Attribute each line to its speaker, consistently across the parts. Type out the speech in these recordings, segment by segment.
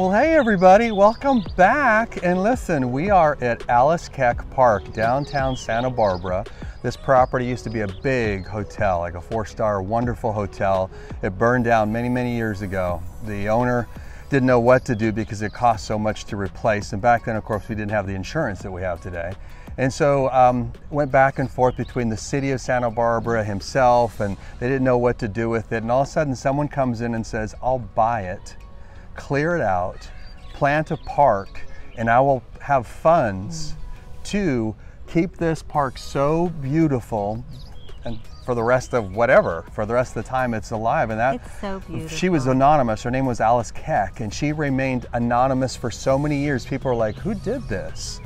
Speaker 1: Well, hey everybody, welcome back. And listen, we are at Alice Keck Park, downtown Santa Barbara. This property used to be a big hotel, like a four-star wonderful hotel. It burned down many, many years ago. The owner didn't know what to do because it cost so much to replace. And back then, of course, we didn't have the insurance that we have today. And so um, went back and forth between the city of Santa Barbara himself, and they didn't know what to do with it. And all of a sudden, someone comes in and says, I'll buy it clear it out, plant a park, and I will have funds mm. to keep this park so beautiful and for the rest of whatever, for the rest of the time it's alive. And that
Speaker 2: it's so beautiful.
Speaker 1: She was anonymous. Her name was Alice Keck, and she remained anonymous for so many years. People are like, "Who did this?"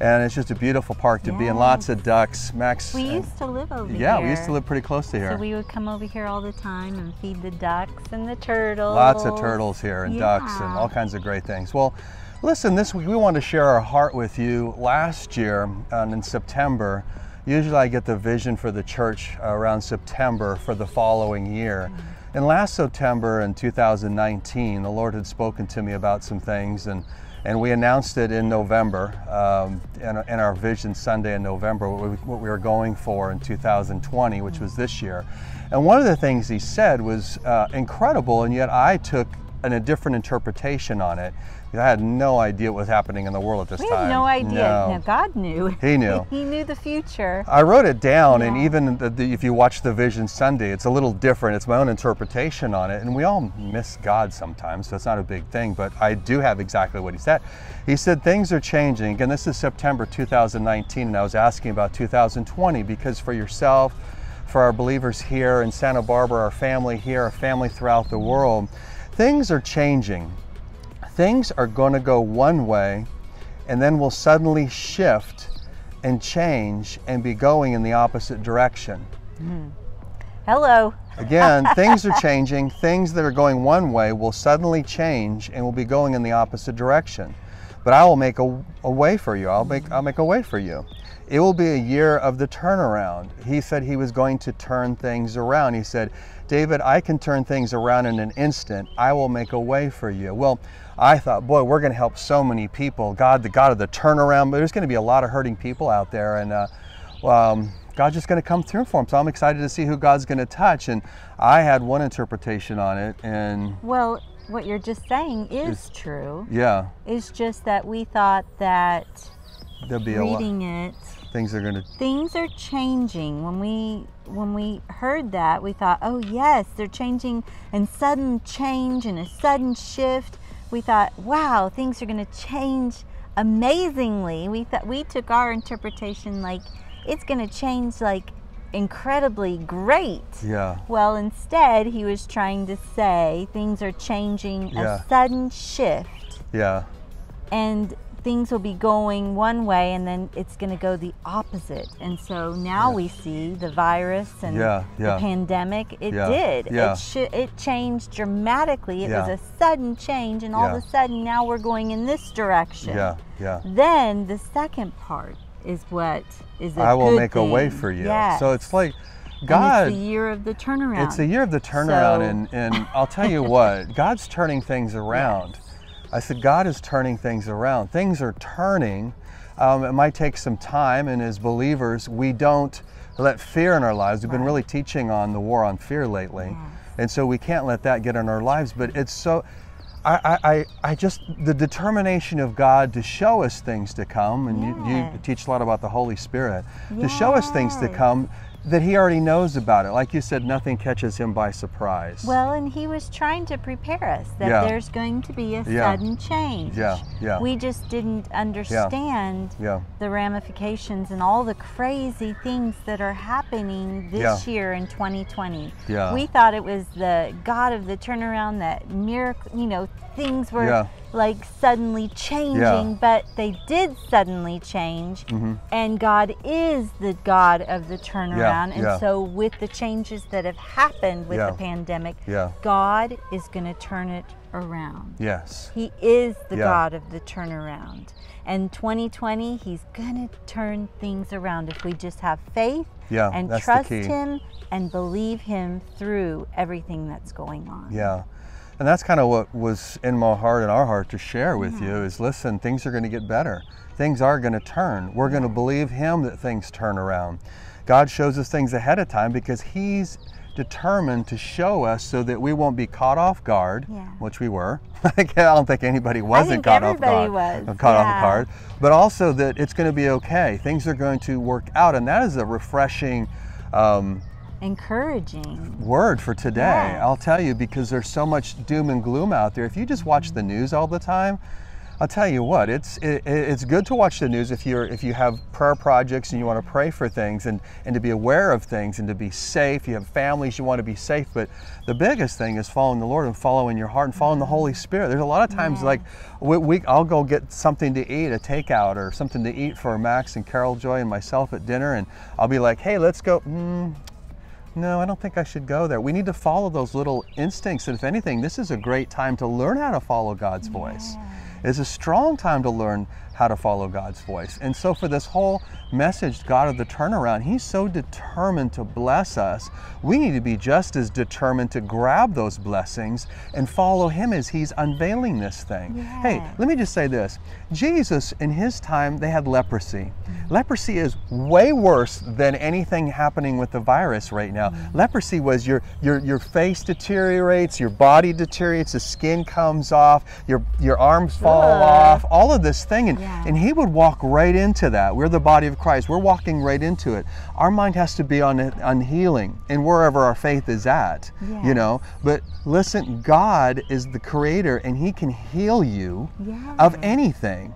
Speaker 1: And it's just a beautiful park to yes. be in. Lots of ducks. Max.
Speaker 2: We used to live over
Speaker 1: yeah,
Speaker 2: here.
Speaker 1: Yeah, we used to live pretty close to here.
Speaker 2: So we would come over here all the time and feed the ducks and the turtles.
Speaker 1: Lots of turtles here and yeah. ducks and all kinds of great things. Well, listen, this week we want to share our heart with you. Last year, um, in September, usually I get the vision for the church around September for the following year. Mm -hmm. And last September in 2019, the Lord had spoken to me about some things and and we announced it in November, um, in, in, our Vision Sunday in November, what we, what we, were going for in 2020, which was this year. And one of the things he said was uh, incredible, and yet I took an, a different interpretation on it. I had no idea what was happening in the world at this
Speaker 2: we
Speaker 1: time.
Speaker 2: We had no idea. No. Now, God knew.
Speaker 1: He knew.
Speaker 2: he knew the future.
Speaker 1: I wrote it down, yeah. and even the, the, if you watch the Vision Sunday, it's a little different. It's my own interpretation on it, and we all miss God sometimes, so it's not a big thing, but I do have exactly what he said. He said, Things are changing, and this is September 2019, and I was asking about 2020 because for yourself, for our believers here in Santa Barbara, our family here, our family throughout the world, things are changing things are going to go one way and then will suddenly shift and change and be going in the opposite direction.
Speaker 2: Mm. Hello.
Speaker 1: Again, things are changing. Things that are going one way will suddenly change and will be going in the opposite direction. But I will make a, a way for you. I'll make, I'll make a way for you. It will be a year of the turnaround. He said he was going to turn things around. He said, David, I can turn things around in an instant. I will make a way for you. Well, I thought, boy, we're going to help so many people. God, the God of the turnaround, but there's going to be a lot of hurting people out there. And uh, um, God's just going to come through for them. So I'm excited to see who God's going to touch. And I had one interpretation on it. And
Speaker 2: well, what you're just saying is true.
Speaker 1: Yeah.
Speaker 2: It's just that we thought that There'll be reading it
Speaker 1: things are going to
Speaker 2: things are changing when we when we heard that we thought oh yes they're changing and sudden change and a sudden shift we thought wow things are going to change amazingly we thought we took our interpretation like it's going to change like incredibly great
Speaker 1: yeah
Speaker 2: well instead he was trying to say things are changing yeah. a sudden shift
Speaker 1: yeah
Speaker 2: and things will be going one way and then it's going to go the opposite. And so now yeah. we see the virus and yeah, yeah. the pandemic. It did. It, sh- it changed dramatically. It was a sudden change, and all of a sudden now we're going in this direction.
Speaker 1: Yeah, yeah.
Speaker 2: Then the second part is what is
Speaker 1: I will make
Speaker 2: thing.
Speaker 1: a way for you.
Speaker 2: Yes.
Speaker 1: So it's like. God,
Speaker 2: and it's the year of the turnaround.
Speaker 1: It's the year of the turnaround, so. and, and I'll tell you what, God's turning things around. Yes. I said, God is turning things around. Things are turning. Um, it might take some time, and as believers, we don't let fear in our lives. We've been really teaching on the war on fear lately, yes. and so we can't let that get in our lives. But it's so. I, I, I just the determination of God to show us things to come, and you, you, teach a lot about the Holy Spirit yes. to show us things to come that he already knows about it. Like you said, nothing catches him by surprise.
Speaker 2: Well, and he was trying to prepare us that yeah. there's going to be a yeah. sudden change.
Speaker 1: Yeah, yeah.
Speaker 2: We just didn't understand
Speaker 1: yeah.
Speaker 2: the ramifications and all the crazy things that are happening this year in 2020.
Speaker 1: Yeah.
Speaker 2: We thought it was the God of the turnaround, that miracle, you know, things were like suddenly changing, yeah. but they did suddenly change. Mm-hmm. And God is the God of the turnaround. Yeah. And yeah. so, with the changes that have happened with the pandemic, God is going to turn it around.
Speaker 1: Yes.
Speaker 2: He is the God of the turnaround. And 2020, He's going to turn things around if we just have faith and trust Him and believe Him through everything that's going on.
Speaker 1: Yeah. And that's kind of what was in my heart and our heart to share with yeah. you is listen, things are going to get better. Things are going to turn. We're going to believe Him that things turn around. God shows us things ahead of time because He's determined to show us so that we won't be caught off guard, yeah. which we were. I don't think anybody wasn't
Speaker 2: think
Speaker 1: caught off guard.
Speaker 2: Was.
Speaker 1: Caught
Speaker 2: yeah.
Speaker 1: off guard, but also that it's going to be okay. Things are going to work out, and that is a refreshing. Um,
Speaker 2: encouraging
Speaker 1: word for today. Yes. I'll tell you because there's so much doom and gloom out there. If you just watch the news all the time, I'll tell you what, it's it, it's good to watch the news if you're if you have prayer projects and you want to pray for things and and to be aware of things and to be safe. You have families, you want to be safe, but the biggest thing is following the Lord and following your heart and following the Holy Spirit. There's a lot of times yeah. like we, we, I'll go get something to eat, a takeout or something to eat for Max and Carol Joy and myself at dinner, and I'll be like, hey, let's go. Mm, no, I don't think I should go there. We need to follow those little instincts. And if anything, this is a great time to learn how to follow God's voice. It's a strong time to learn how to follow God's voice. And so, for this whole message, God of the turnaround, He's so determined to bless us. We need to be just as determined to grab those blessings and follow Him as He's unveiling this thing. Yeah. Hey, let me just say this Jesus, in His time, they had leprosy. Mm-hmm. Leprosy is way worse than anything happening with the virus right now. Mm-hmm. Leprosy was your, your, your face deteriorates, your body deteriorates, the skin comes off, your, your arms fall off, all of this thing. And yeah. And he would walk right into that. We're the body of Christ. We're walking right into it. Our mind has to be on on healing and wherever our faith is at. Yes. You know. But listen, God is the creator and he can heal you yes. of anything.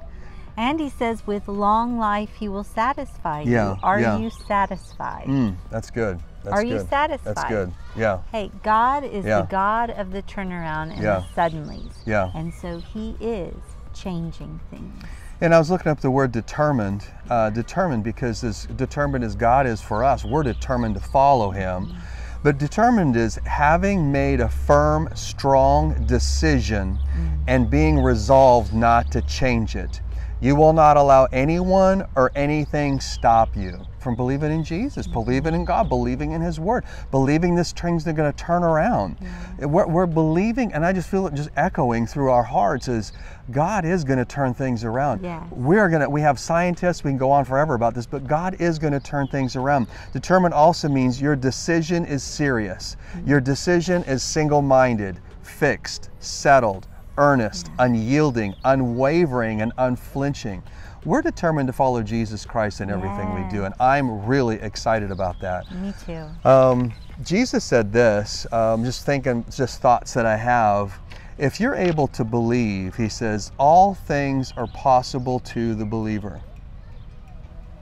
Speaker 2: And he says, with long life, he will satisfy you. Are
Speaker 1: yeah.
Speaker 2: you satisfied?
Speaker 1: Mm, that's good. That's
Speaker 2: Are
Speaker 1: good.
Speaker 2: you satisfied?
Speaker 1: That's good. Yeah.
Speaker 2: Hey, God is yeah. the God of the turnaround and
Speaker 1: yeah.
Speaker 2: the suddenlies.
Speaker 1: Yeah.
Speaker 2: And so he is changing things.
Speaker 1: And I was looking up the word determined, uh, determined because as determined as God is for us, we're determined to follow Him. But determined is having made a firm, strong decision and being resolved not to change it. You will not allow anyone or anything stop you from believing in Jesus, believing in God, believing in His Word, believing this thing's are going to turn around. Yeah. We're, we're, believing, and I just feel it just echoing through our hearts is God is going to turn things around.
Speaker 2: Yeah.
Speaker 1: We're going to. We have scientists. We can go on forever about this, but God is going to turn things around. Determined also means your decision is serious. Mm-hmm. Your decision is single-minded, fixed, settled earnest, unyielding, unwavering, and unflinching. We're determined to follow Jesus Christ in everything we do, and I'm really excited about that.
Speaker 2: Me too.
Speaker 1: Um, Jesus said this, um, just thinking, just thoughts that I have. If you're able to believe, he says, all things are possible to the believer.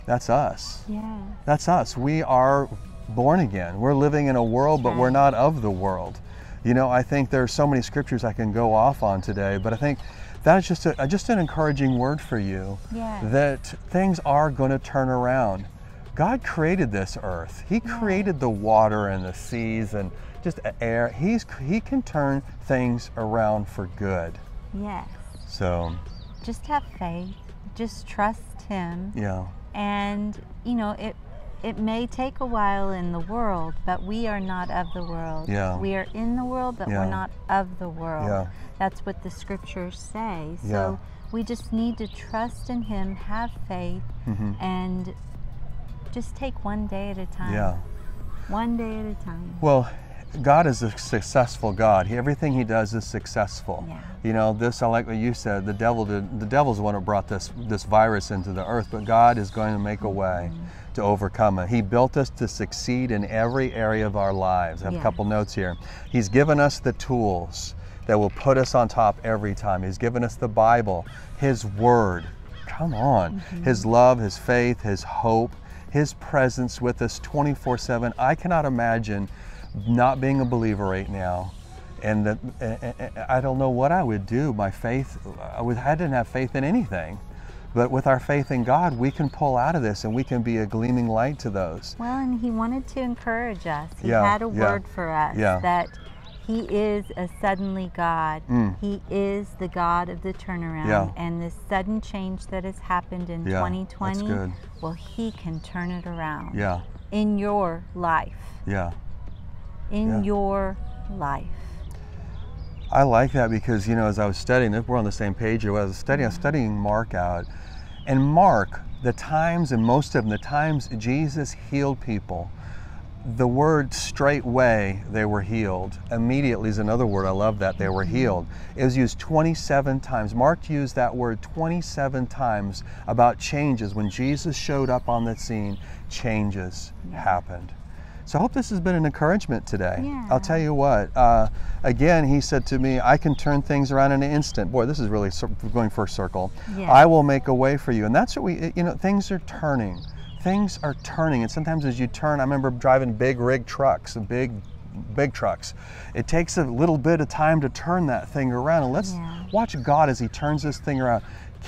Speaker 1: That's us.
Speaker 2: Yeah.
Speaker 1: That's us. We are born again. We're living in a world, but we're not of the world. You know, I think there's so many scriptures I can go off on today, but I think that is just a, uh, just an encouraging word for you
Speaker 2: yeah.
Speaker 1: that things are going to turn around. God created this earth. He yeah. created the water and the seas and just air. He's he can turn things around for good.
Speaker 2: Yes.
Speaker 1: So
Speaker 2: just have faith. Just trust him.
Speaker 1: Yeah.
Speaker 2: And you know, it it may take a while in the world, but we are not of the world.
Speaker 1: Yeah.
Speaker 2: We are in the world, but
Speaker 1: yeah.
Speaker 2: we're not of the world.
Speaker 1: Yeah.
Speaker 2: That's what the scriptures say. So
Speaker 1: yeah.
Speaker 2: we just need to trust in Him, have faith,
Speaker 1: mm-hmm.
Speaker 2: and just take one day at a time.
Speaker 1: Yeah.
Speaker 2: One day at a time.
Speaker 1: Well, God is a successful God. He, everything He does is successful.
Speaker 2: Yeah.
Speaker 1: You know, this I like what you said. The devil did. The devil's the one who brought this this virus into the earth, but God is going to make a way. Mm-hmm to overcome it. He built us to succeed in every area of our lives. I have yeah. a couple notes here. He's given us the tools that will put us on top every time. He's given us the Bible, His Word. Come on. Mm-hmm. His love, His faith, His hope, His presence with us 24 7. I cannot imagine not being a believer right now. And that I don't know what I would do. My faith, I, would, I didn't have faith in anything. But with our faith in God, we can pull out of this and we can be a gleaming light to those.
Speaker 2: Well, and He wanted to encourage us. He
Speaker 1: yeah,
Speaker 2: had a
Speaker 1: yeah,
Speaker 2: word for us
Speaker 1: yeah.
Speaker 2: that He is a suddenly God.
Speaker 1: Mm.
Speaker 2: He is the God of the turnaround.
Speaker 1: Yeah.
Speaker 2: And this sudden change that has happened in
Speaker 1: yeah,
Speaker 2: 2020, well, He can turn it around.
Speaker 1: Yeah.
Speaker 2: In your life.
Speaker 1: Yeah.
Speaker 2: In your life.
Speaker 1: I like that because, you know, as I was studying, we're on the same page here. I was studying, I was studying Mark out. And Mark, the times, and most of them, the times Jesus healed people, the word straightway they were healed immediately is another word i love that they were mm-hmm. healed it was used 27 times mark used that word 27 times about changes when jesus showed up on the scene changes happened so I hope this has been an encouragement today.
Speaker 2: Yeah.
Speaker 1: I'll tell you what, uh, again, he said to me, I can turn things around in an instant. Boy, this is really going for a circle.
Speaker 2: Yeah.
Speaker 1: I will make a way for you. And that's what we, you know, things are turning. Things are turning. And sometimes as you turn, I remember driving big rig trucks, big big trucks. It takes a little bit of time to turn that thing around. And let's
Speaker 2: yeah.
Speaker 1: watch God as He turns this thing around.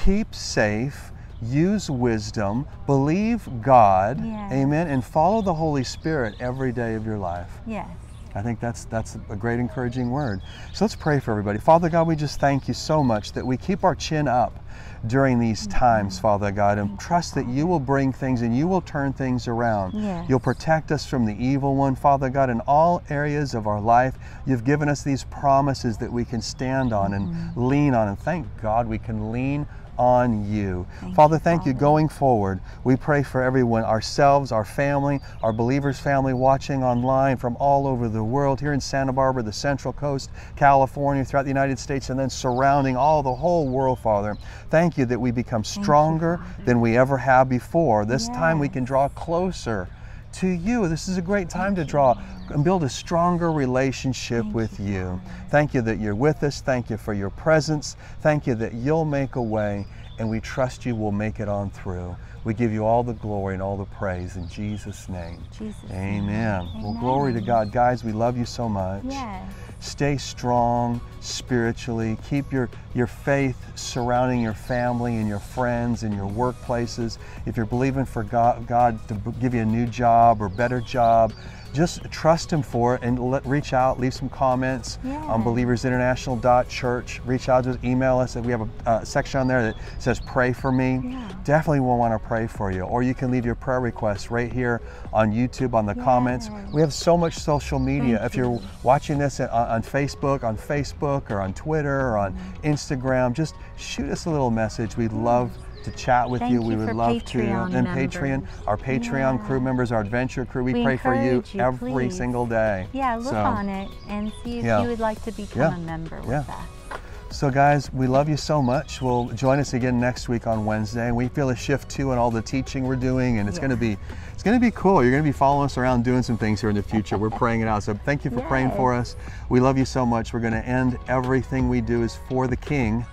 Speaker 1: Keep safe use wisdom, believe God,
Speaker 2: yes.
Speaker 1: amen, and follow the Holy Spirit every day of your life.
Speaker 2: Yes.
Speaker 1: I think that's that's a great encouraging word. So let's pray for everybody. Father God, we just thank you so much that we keep our chin up during these times, Father God, and trust that you will bring things and you will turn things around.
Speaker 2: Yes.
Speaker 1: You'll protect us from the evil one, Father God, in all areas of our life. You've given us these promises that we can stand on and
Speaker 2: mm-hmm.
Speaker 1: lean on. And thank God we can lean on you.
Speaker 2: Thank
Speaker 1: Father, thank you. Going forward, we pray for everyone, ourselves, our family, our believers' family watching online from all over the world, here in Santa Barbara, the Central Coast, California, throughout the United States, and then surrounding all the whole world, Father. Thank you that we become stronger
Speaker 2: you,
Speaker 1: than we ever have before. This
Speaker 2: yes.
Speaker 1: time we can draw closer to you. This is a great time to draw and build a stronger relationship
Speaker 2: Thank
Speaker 1: with
Speaker 2: you.
Speaker 1: Thank you that you're with us. Thank you for your presence. Thank you that you'll make a way, and we trust you will make it on through. We give you all the glory and all the praise in Jesus' name.
Speaker 2: Jesus
Speaker 1: Amen.
Speaker 2: name.
Speaker 1: Well, glory to God. Guys, we love you so much.
Speaker 2: Yes.
Speaker 1: Stay strong spiritually. Keep your, your faith surrounding your family and your friends and your workplaces. If you're believing for God, God to give you a new job or better job, just trust Him for it and let, reach out, leave some comments
Speaker 2: yeah.
Speaker 1: on believersinternational.church. Reach out, just email us. We have a uh, section on there that says pray for me.
Speaker 2: Yeah.
Speaker 1: Definitely will want to pray for you. Or you can leave your prayer requests right here on YouTube on the
Speaker 2: yes.
Speaker 1: comments. We have so much social media.
Speaker 2: Thank
Speaker 1: if you're watching this on, on, Facebook, on Facebook or on Twitter or on
Speaker 2: mm-hmm.
Speaker 1: Instagram, just shoot us a little message. We'd love to chat with
Speaker 2: Thank
Speaker 1: you.
Speaker 2: you
Speaker 1: We would love
Speaker 2: Patreon
Speaker 1: to. And
Speaker 2: members.
Speaker 1: Patreon, our Patreon
Speaker 2: Yeah.
Speaker 1: crew members, our adventure crew, we,
Speaker 2: We
Speaker 1: pray for you,
Speaker 2: you,
Speaker 1: every
Speaker 2: please.
Speaker 1: single day.
Speaker 2: Yeah, look
Speaker 1: So-
Speaker 2: on it and see if
Speaker 1: Yeah.
Speaker 2: you would like to become
Speaker 1: Yeah.
Speaker 2: a member with
Speaker 1: Yeah.
Speaker 2: us.
Speaker 1: So, guys, we love you so much. We'll join us again next week on Wednesday. We feel a shift too in all the teaching we're doing, and it's going to be it's going to be cool. You're going to be following us around doing some things here in the future. We're praying it out. So, thank you for praying for us. We love you so much. We're going to end everything we do is for the King,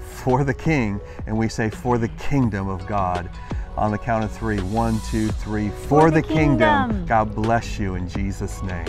Speaker 1: for the King, and we say for the kingdom of God. On the count of three, one, two, three. For,
Speaker 2: For
Speaker 1: the,
Speaker 2: the
Speaker 1: kingdom.
Speaker 2: kingdom.
Speaker 1: God bless you in Jesus' name.